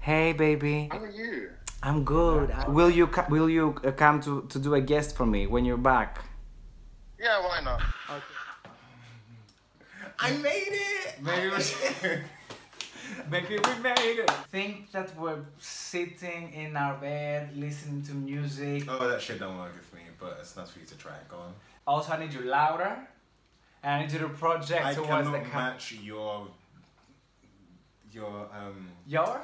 Hey, baby. How are you? I'm good. Will you will you uh, come to, to do a guest for me when you're back? Yeah, why not? I made it! Maybe we Maybe we made it. Think that we're sitting in our bed listening to music. Oh, that shit don't work with me, but it's nice for you to try. Go on. Also, I need you louder. And I need you to project I towards the cannot match your your um. Your?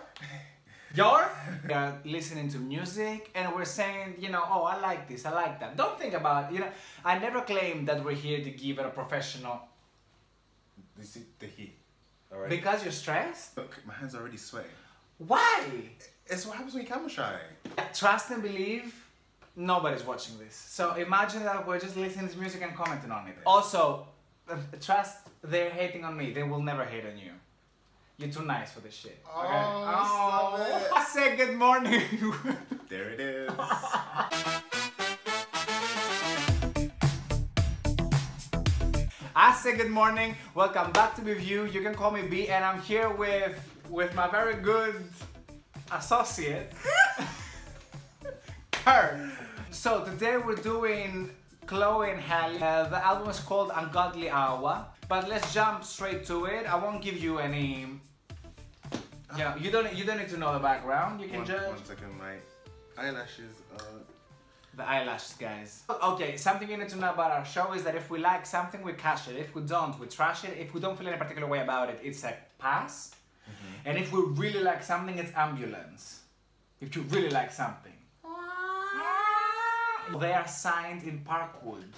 Your? Are listening to music and we're saying, you know, oh, I like this, I like that. Don't think about, you know, I never claim that we're here to give it a professional. You see the heat. Alright. Because you're stressed? Look, my hands are already sweating. Why? It's what happens when you camera shy. Trust and believe, nobody's watching this. So imagine that we're just listening to music and commenting on it. Also, uh, trust they're hating on me. They will never hate on you. You're too nice for this shit. Oh, Oh. I said good morning. There it is. I say good morning. Welcome back to BeeView. You can call me B, and I'm here with with my very good associate, Kurt. So today we're doing Chloe and Halle. Uh, the album is called Ungodly Hour. But let's jump straight to it. I won't give you any. Yeah, you don't you don't need to know the background. You can one, judge. one second, my eyelashes are. The eyelashes, guys. Okay, something you need to know about our show is that if we like something, we cash it. If we don't, we trash it. If we don't feel any particular way about it, it's a pass. And if we really like something, it's ambulance. If you really like something. They are signed in Parkwood,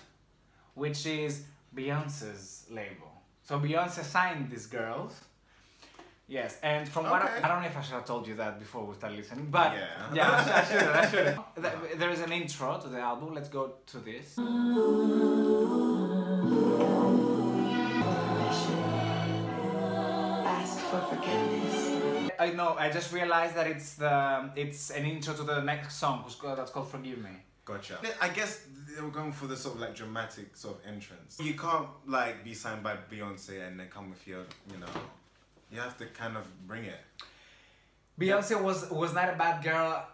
which is Beyonce's label. So Beyonce signed these girls. Yes, and from what I, I don't know if I should have told you that before we start listening, but Yeah. yeah, I should have. I should have. There is an intro to the album. Let's go to this. Ask for forgiveness. I know. I just realized that it's the it's an intro to the next song, who's that's called "Forgive Me." Gotcha. I guess they were going for the sort of like dramatic sort of entrance. You can't like be signed by Beyonce and then come with your, you know, you have to kind of bring it. Beyonce was was not a bad girl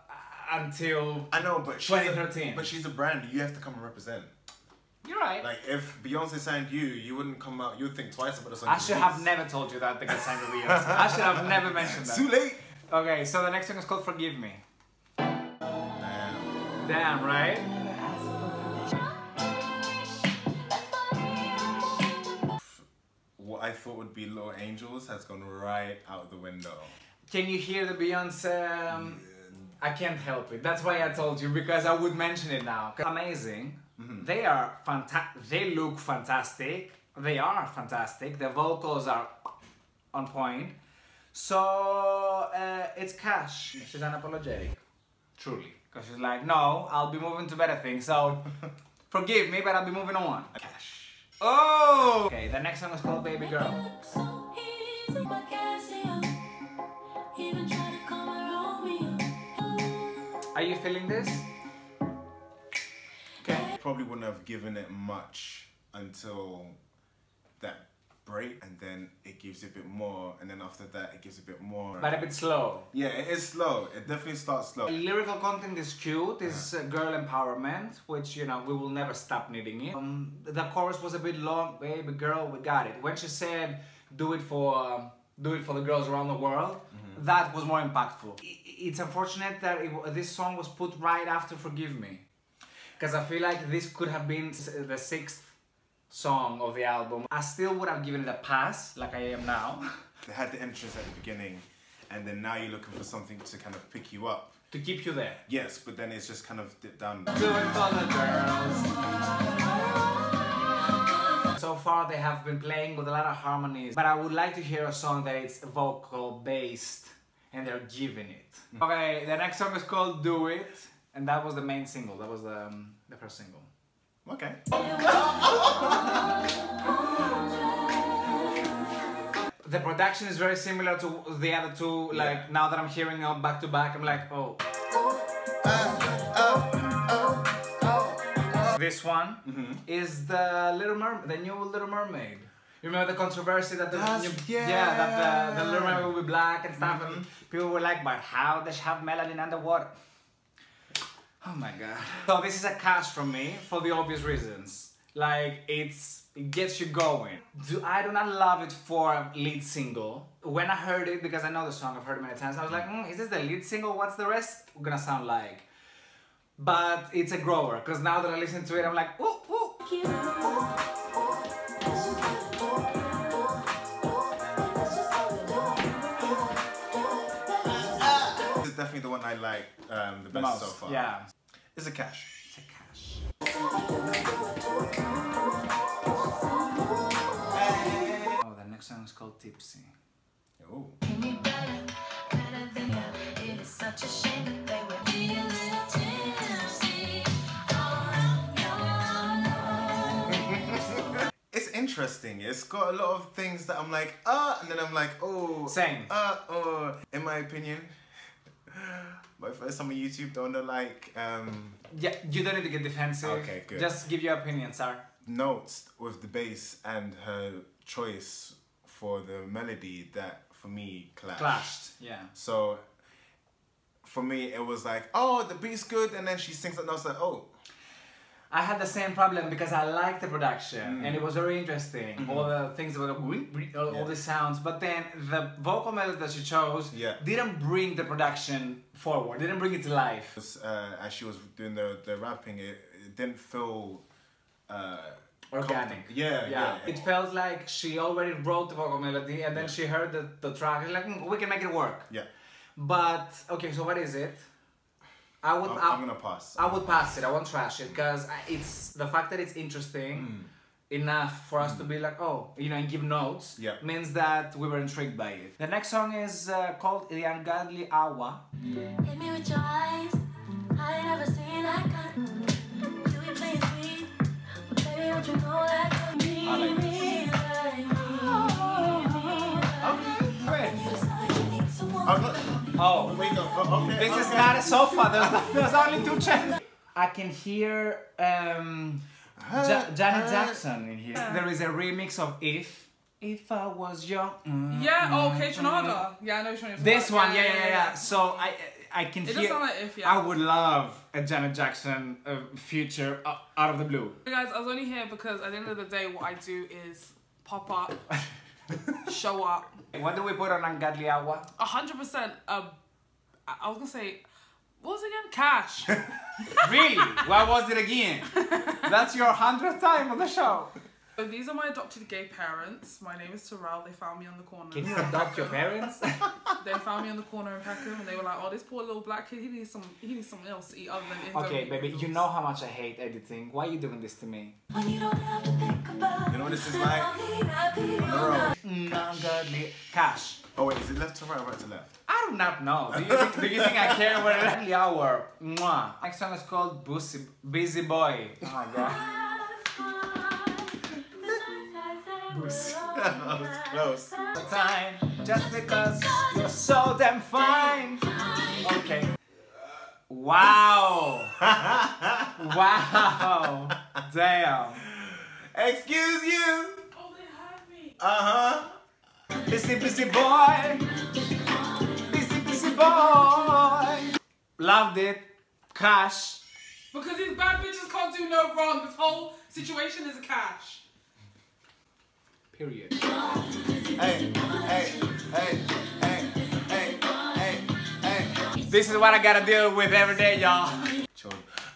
until I know, but she's a, 2013. but she's a brand. You have to come and represent. you're right. Like if Beyonce signed you, you wouldn't come out. You would think twice about the song. I should release. have never told you that because I'm Beyonce. I should have never mentioned that. Too late. Okay, so the next song is called "Forgive Me." Damn. Right? Never ask for permission. What I thought would be Little Angels has gone right out the window. Can you hear the Beyonce? Um, I can't help it. That's why I told you because I would mention it now. Amazing. They are fantastic. They look fantastic. They are fantastic. The vocals are on point. So uh, it's Cash. She's unapologetic, truly, because she's like, no, I'll be moving to better things. So forgive me, but I'll be moving on. Cash. Oh. Okay. The next song is called Baby Girl. So easy, but can't see you. Even try to come around me. Are you feeling this? Okay. Probably wouldn't have given it much until that break, and then it gives you a bit more, and then after that it gives a bit more. But a bit slow. yeah, it is slow. It definitely starts slow. Lyrical content is cute, is uh, girl empowerment, which you know we will never stop needing it. Um, the chorus was a bit long, baby girl, we got it. When she said, "Do it for, um, do it for the girls around the world," that was more impactful. It's unfortunate that it, this song was put right after "Forgive Me," because I feel like this could have been the sixth song of the album. I still would have given it a pass, like I am now. They had the entrance at the beginning, and then now you're looking for something to kind of pick you up. to keep you there. Yes, but then it's just kind of dipped down. Do it for the girls. So far, they have been playing with a lot of harmonies, but I would like to hear a song that it's vocal based and they're giving it. Okay, the next song is called "Do It," and that was the main single. That was the, um, the first single. Okay. The production is very similar to the other two. Like Yeah. now that I'm hearing them back to back, I'm like, oh. This one is the Little Mermaid, the new Little Mermaid. You remember the controversy that the That's- you- yeah. that the, the little mermaid will be black and stuff, and Mhm. people were like, "But how does she have melanin underwater?" Oh my god! So this is a cash from me for the obvious reasons. Like it's it gets you going. Do I do not love it for lead single. When I heard it, because I know the song, I've heard it many times. I was like, mm, "Is this the lead single? What's the rest gonna sound like?" But it's a grower, because now that I listen to it, I'm like, "Ooh, ooh." This I like um, the The best so far. yeah. It's a cash. It's a cash. Oh, the next song is called Tipsy. Oh. It's interesting. It's got a lot of things that I'm like, uh, and then I'm like, oh. Same. Uh, oh. In my opinion, my first time on YouTube, don't know, like, um, Yeah, you don't need to get defensive. Okay, good. Just give your opinion, sir. notes with the bass and her choice for the melody that for me clashed. Clashed, yeah. So for me, it was like, oh, the beat's good, and then she sings it, and I was like, oh, I had the same problem because I liked the production Mm. and it was very interesting. All the things about all, all Mm-hmm. Yeah. the sounds, but then the vocal melody that she chose Yeah. didn't bring the production forward. Didn't bring it to life. uh, as she was doing the, the rapping, it, it didn't feel uh, Organic. comfortable. Yeah, yeah. It felt like she already wrote the vocal melody and then Yeah. she heard the, the track. Like, "Mm, we can make it work. yeah. But okay, so what is it? I would I'm, I, I'm gonna pass. I would pass it. I won't trash it because it's the fact that it's interesting enough for us to be like, oh, you know, and give notes. Yeah. Means that we were intrigued by it. The next song is uh, called The Ungodly Hour. Hit me with your eyes. I ain't never seen that kind. You be playing sweet, baby, don't you know that could be I like me, like Oh, look. Oh, Wait, no. Okay. this is not a sofa. There's, there's only two chairs. I can hear um, ja- Janet Jackson in here. There is a remix of If. If I was young. Mm, Yeah, oh, mm, K mm. Yeah, I know which one you're This about. one, yeah, yeah, yeah. So I, I can It does hear. sound like If, yeah. I would love a Janet Jackson uh, feature uh, out of the blue. Guys, I was only here because at the end of the day, what I do is pop up, show up. What do we put on Ungodly Hour? A hundred percent. Um, I I was gonna say, what was it again? Cash. really? What was it again? That's your hundredth time on the show. so these are my adopted gay parents. My name is Terrell. They found me on the corner. Can you adopt your parents? They found me on the corner in Peckham, and they were like, "Oh, this poor little black kid. He needs some. He needs something else to eat other than Indomie okay, baby, you know how much I hate editing. Why are you doing this to me? When you don't have to think about You know what this is like? it. I'll be On the road. Ungodly. Cash. Oh wait, is it left to right or right to left? I do not know. Do you think, do you think I care what Ungodly Hour? Mwah. Next song is called Busy, Busy Boy. Oh my god. that was close. time just because you're so damn fine. Okay. Wow. wow. Damn. Excuse you. Oh, they had me. Uh huh. Busy, busy boy. Busy, busy boy. Loved it. Cash. Because these bad bitches can't do no wrong. This whole situation is a cash. Period. Hey, hey, hey, hey, hey, hey, hey. This is what I gotta deal with every day, y'all.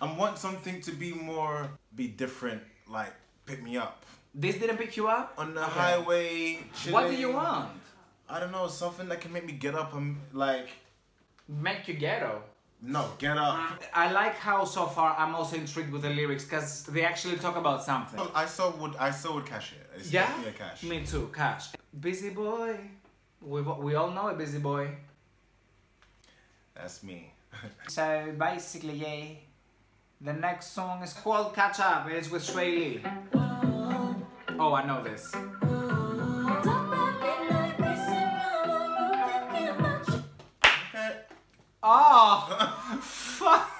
I want something to be more, be different, like pick me up This didn't pick you up? on the Okay. highway. What do you want? I don't know, something that can make me get up and like, Make you ghetto. no, get up. I like how so far I'm also intrigued with the lyrics because they actually talk about something. I saw would, I saw would cash it. It's Yeah? definitely a cash. Me too, cash. Busy boy. We we all know a busy boy. That's me. So basically, yeah. The next song is called Catch Up. It's with Swae Lee. Oh, I know this. Oh, fuck.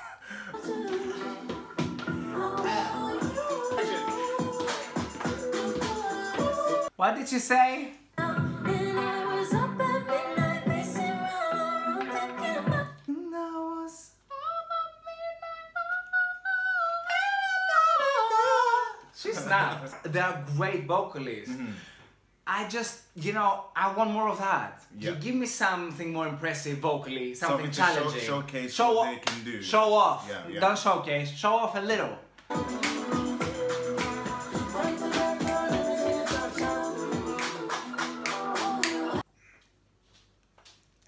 What did she say? They are great vocalists. Mm-hmm. I just, you know, I want more of that. You give me something more impressive vocally, something, Something to show- challenging. showcase show what off, they can do. Show off. Yeah, yeah. Don't showcase. Show off a little.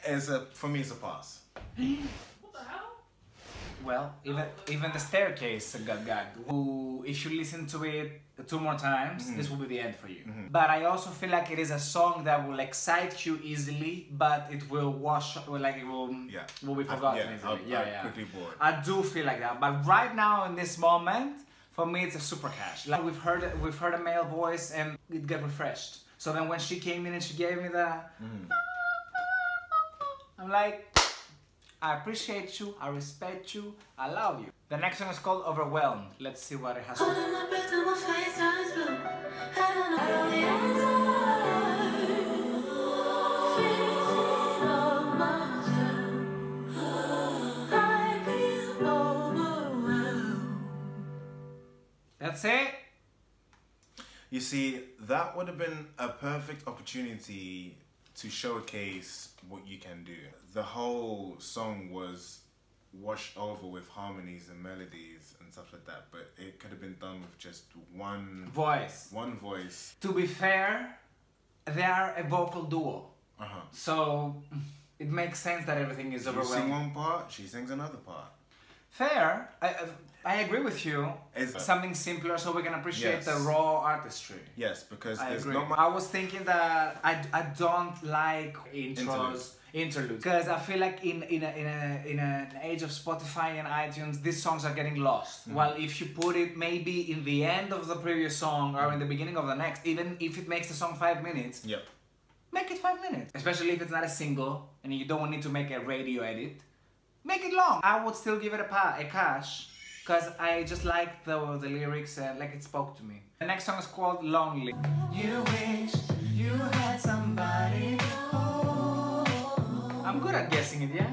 It's a for me. It's a pass. The? Well, even even the staircase got gagged. Who, if you listen to it two more times, Mm-hmm. this will be the end for you. But I also feel like it is a song that will excite you easily, but it will wash, like it will, Yeah. will be I- forgotten yeah, easily. I'll- yeah, I'll yeah. quickly bored. I do feel like that, but right now in this moment, for me, it's a super cash. Like we've heard, we've heard a male voice, and it got refreshed. So then when she came in and she gave me that, I'm like, I appreciate you, I respect you, I love you. The next song is called Overwhelmed. Let's see what it has. That's it. You see, that would have been a perfect opportunity to showcase what you can do. The whole song was washed over with harmonies and melodies and stuff like that, but it could have been done with just one Voice. one voice. To be fair, they are a vocal duo. Uh huh. So it makes sense that everything is You sing one part, she sings another part. Fair. I, I, agree with you. It's- something simpler so we can appreciate Yes. the raw artistry. Yes, because I there's agree. not. I was thinking that I, I don't like intros, Interlude. interludes, because I feel like in in a, in a in an age of Spotify and iTunes, these songs are getting lost. Mm-hmm. While if you put it maybe in the end of the previous song or in the beginning of the next, even if it makes the song five minutes, Yep. make it five minutes. Especially if it's not a single and you don't need to make a radio edit. Make it long. I would still give it a pa- a cash because I just like the the lyrics and like it spoke to me. The next song is called Lonely. You wish you had somebody. I'm good at guessing it, yeah.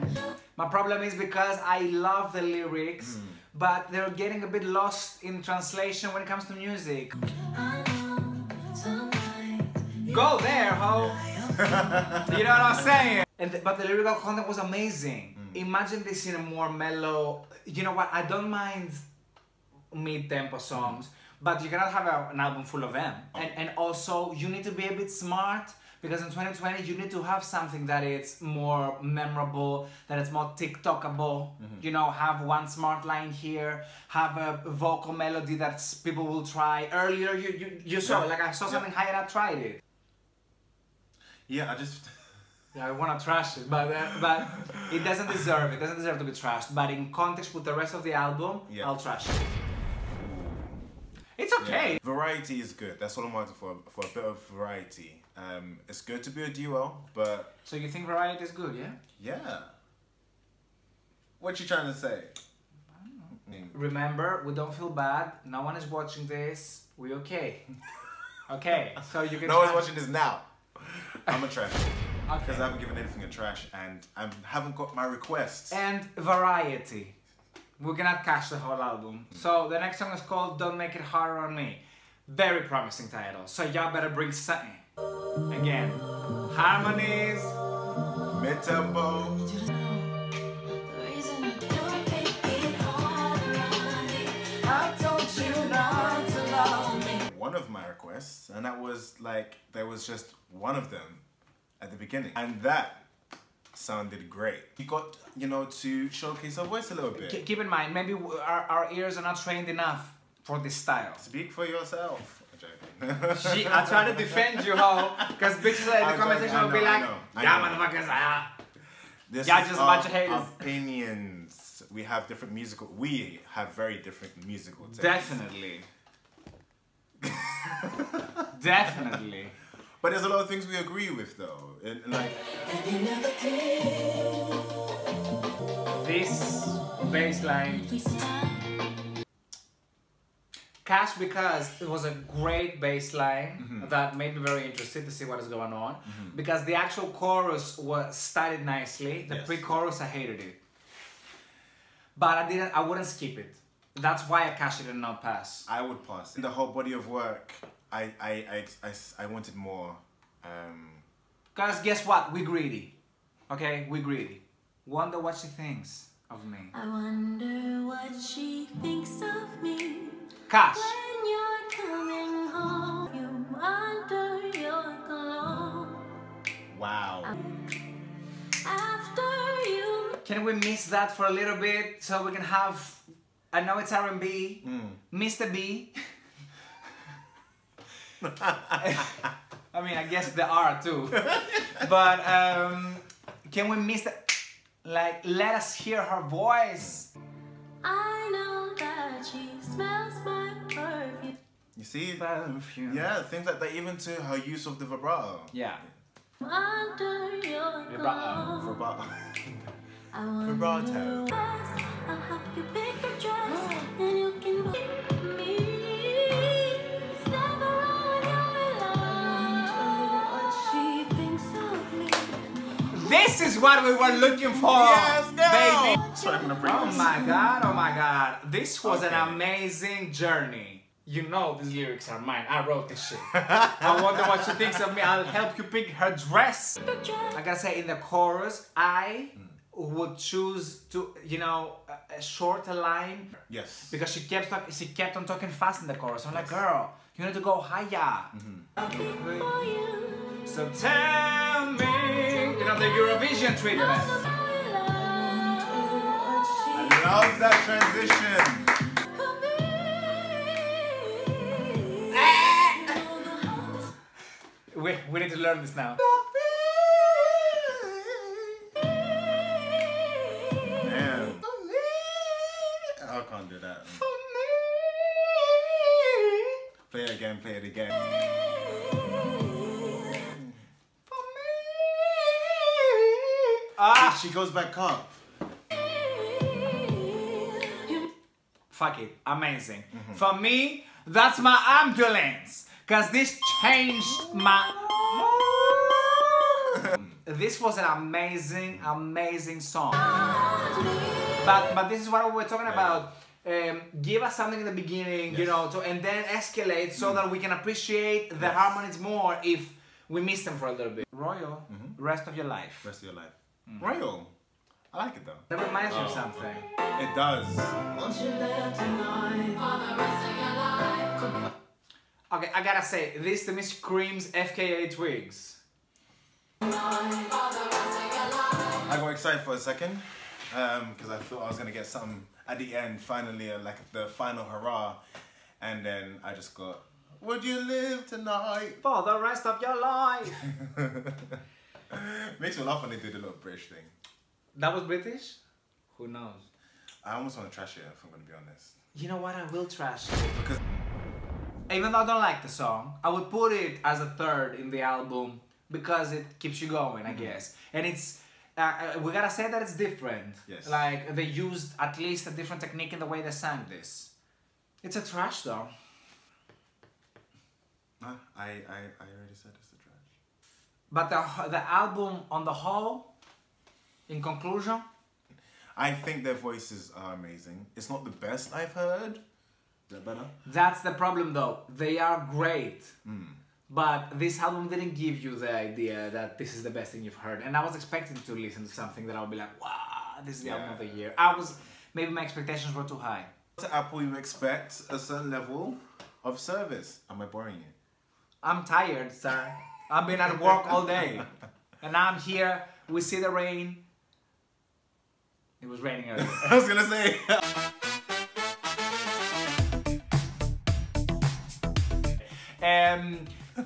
My problem is because I love the lyrics, hmm. but they're getting a bit lost in translation when it comes to music. I know some nights Go there, ho. you know what I'm saying? And th- but the lyrical content was amazing. Imagine this in a more mellow. You know what? I don't mind mid-tempo songs, but you cannot have a, an album full of them. Oh. And and also you need to be a bit smart because in 2020 you need to have something that is more memorable, that it's more TikTokable. Mm-hmm. You know, have one smart line here, have a vocal melody that people will try. Earlier you you, you saw Yeah. like I saw something high and I tried it. Yeah, I just. Yeah, I want to trash it, but uh, but it doesn't deserve it. Doesn't deserve to be trashed. But in context with the rest of the album, Yeah. I'll trash it. It's okay. Yeah. Variety is good. That's what I'm wanting for. For a bit of variety. Um, it's good to be a duo, but So you think variety is good, yeah? yeah. What you trying to say? Mm. Remember, we don't feel bad. No one is watching this. We okay. Okay, so you can. No one's watching this now. I'm a trash because Okay. I haven't given anything a trash and I haven't got my requests. And variety. We cannot catch the whole album. Hmm. So the next song is called "Don't Make It Harder on Me." Very promising title. So y'all better bring something. Again, harmonies. Mid tempo. The reason you don't make it harder on me. I told you not to love me. One of my requests, and that was like there was just one of them at the beginning, and that sounded great. You got you know to showcase her voice a little bit. Ke- Keep in mind, maybe our, our ears are not trained enough for this style. Speak for yourself. She, I try to defend you, ho, because bitches in the comment section will be know, I like, know, I yeah, know." motherfuckers, ah. Y'all is just a bunch of haters. Opinions. We have different musical. We have very different musical tastes. Definitely. Definitely. But there's a lot of things we agree with, though. And, and like, And you never did. This bass line We smile. Cash because it was a great baseline Mm-hmm. that made me very interested to see what is going on. Because the actual chorus was started nicely. The Yes. pre-chorus I hated it. But I didn't I wouldn't skip it. That's why I cashed it and not pass. I would pass. In the whole body of work, I I, I, I, I wanted more. Um, Because guess what? We're greedy. Okay, we greedy. Wonder what she thinks of me. I wonder what she thinks of me Cash. when you're coming home. You under your cologne wow. after you. Can we miss that for a little bit so we can have? I know it's R and B. Mr. B. I mean, I guess the are too. but um, can we miss that? Like, let us hear her voice. I know that she smells my perfume. You see? Perfume. Yeah, things like that. Even to her use of the vibrato. Yeah. Under your Vibrato. cologne. Vibrato. I wonder Vibrato. This is what we were looking for, Yes, girl. baby. So I'm gonna Oh my god, oh my god. This was Okay. an amazing journey. You know these lyrics are mine. I wrote this shit. I wonder what she thinks of me. I'll help you pick her dress. Pick a dress. I gotta say, in the chorus, I mm. would choose to, you know, a, a shorter line Yes. because she kept talk- she kept on talking fast in the chorus. I'm like, girl, you need to go higher. Mm-hmm. For you. So tell me, know, the Eurovision treatment. I love that transition. Eh. We, we need to learn this now. Damn. I can't do that. Play it again, play it again. She goes back up. fuck it, amazing. Mm-hmm. For me, that's my ambulance, cause this changed my. this was an amazing, amazing song. But but this is what we were talking about. Um, give us something in the beginning, you know, to, and then escalate so mm. that we can appreciate the Yes. harmonies more if we miss them for a little bit. Mm-hmm. Royal, mm-hmm. rest of your life. Rest of your life. Royal. I like it though. That reminds me of something. It does. Okay, I gotta say, this to me screams FKA Twigs. I got excited for a second because I thought I was gonna get something at the end, finally, uh, like the final hurrah, and then I just got, "Would you live tonight?" For the rest of your life. Makes me laugh when they do the little British thing. That was British? Who knows? I almost want to trash it if I'm gonna be honest. You know what? I will trash it. Because Even though I don't like the song, I would put it as a third in the album because it keeps you going, I guess. And it's, uh, uh, we gotta say that it's different. Yes. Like, they used at least a different technique in the way they sang this. It's a trash though. Nah, I, I, I already said trash. But the, the album on the whole, in conclusion, I think their voices are amazing. It's not the best I've heard. Is that better? That's the problem though. They are great. Hmm. But this album didn't give you the idea that this is the best thing you've heard. And I was expecting to listen to something that I would be like, wow, this is the album of the year. I was, maybe my expectations were too high. To Apple, you expect a certain level of service. Am I boring you? I'm tired, sir. I've been at work all day. And now I'm here. We see the rain. It was raining earlier. I was gonna say. Um,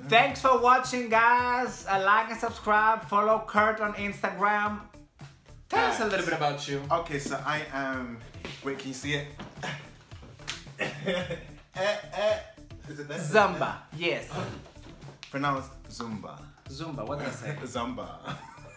thanks for watching, guys. Uh, like and subscribe. Follow Kurt on Instagram. Tell us a little bit about you. okay, so I am. Wait, can you see it? eh, eh. Is it there? Zumba. Yes. Pronounced Zumba. Zumba. What did I say? Zumba.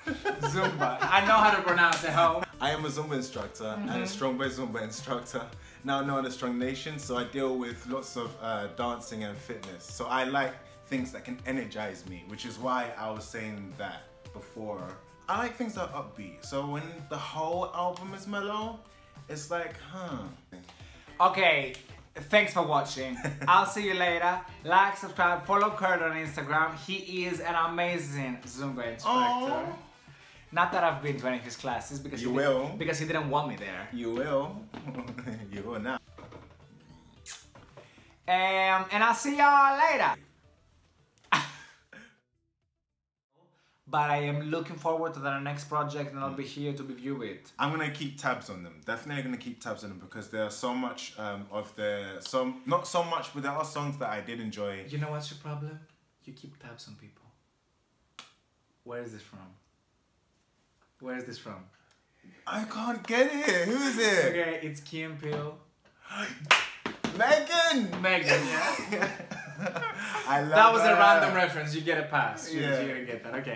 Zumba. I know how to pronounce it. Home. I am a Zumba instructor and a Strong by Zumba instructor, now known as Strong Nation. So I deal with lots of uh, dancing and fitness. So I like things that can energize me, which is why I was saying that before. I like things that are upbeat. So when the whole album is mellow, it's like, huh. Okay, thanks for watching. I'll see you later. Like, subscribe, follow Kurt on Instagram. He is an amazing Zumba instructor. Aw. Not that I've been to any of his classes because You he will. Because he didn't want me there. You will. you will now. Um, and I'll see y'all later. But I am looking forward to the next project, and I'll be here to review it. I'm gonna keep tabs on them. Definitely gonna keep tabs on them because there are so much um, of the some not so much, but there are songs that I did enjoy. You know what's your problem? You keep tabs on people. Where is this from? Where is this from? I can't get it. Who is it? Okay, it's Key and Peele. Megan. Megan, yeah. I love that was a random reference. You get a pass. You, Yeah. You're gonna get that. Okay.